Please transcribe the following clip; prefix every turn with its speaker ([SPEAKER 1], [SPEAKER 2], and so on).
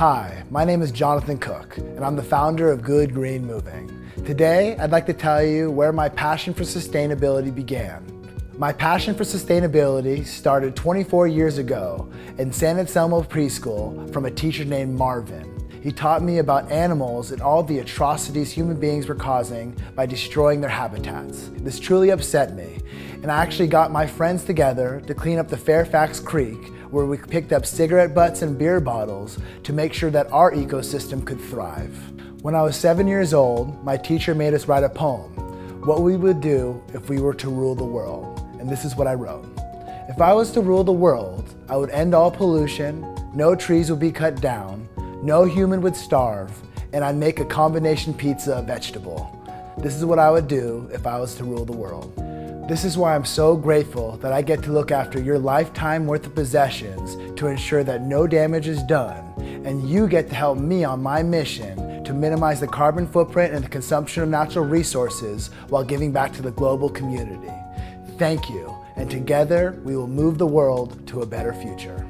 [SPEAKER 1] Hi, my name is Jonathan Cook, and I'm the founder of Good Green Moving. Today, I'd like to tell you where my passion for sustainability began. My passion for sustainability started 24 years ago in San Anselmo Preschool from a teacher named Marvin. He taught me about animals and all the atrocities human beings were causing by destroying their habitats. This truly upset me, and I actually got my friends together to clean up the Fairfax Creek where we picked up cigarette butts and beer bottles to make sure that our ecosystem could thrive. When I was seven years old, my teacher made us write a poem, what we would do if we were to rule the world. And this is what I wrote. If I was to rule the world, I would end all pollution, no trees would be cut down, no human would starve, and I'd make a combination pizza vegetable. This is what I would do if I was to rule the world. This is why I'm so grateful that I get to look after your lifetime worth of possessions to ensure that no damage is done, and you get to help me on my mission to minimize the carbon footprint and the consumption of natural resources while giving back to the global community. Thank you, and together we will move the world to a better future.